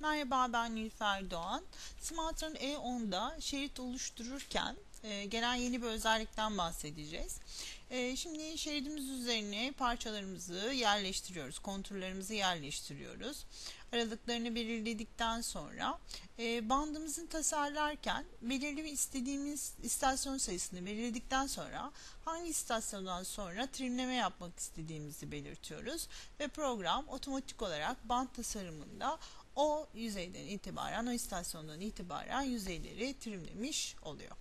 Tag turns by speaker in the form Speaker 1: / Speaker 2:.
Speaker 1: Merhaba ben Nilüfer Doğan. Smartron E10'da şerit oluştururken e, gelen yeni bir özellikten bahsedeceğiz. E, şimdi şeridimiz üzerine parçalarımızı yerleştiriyoruz, konturlarımızı yerleştiriyoruz. Aralıklarını belirledikten sonra e, bandımızın tasarlarken belirli bir istediğimiz istasyon sayısını belirledikten sonra hangi istasyondan sonra trimleme yapmak istediğimizi belirtiyoruz ve program otomatik olarak band tasarımında o yüzeyden itibaren, o istasyondan itibaren yüzeyleri trimlemiş oluyor.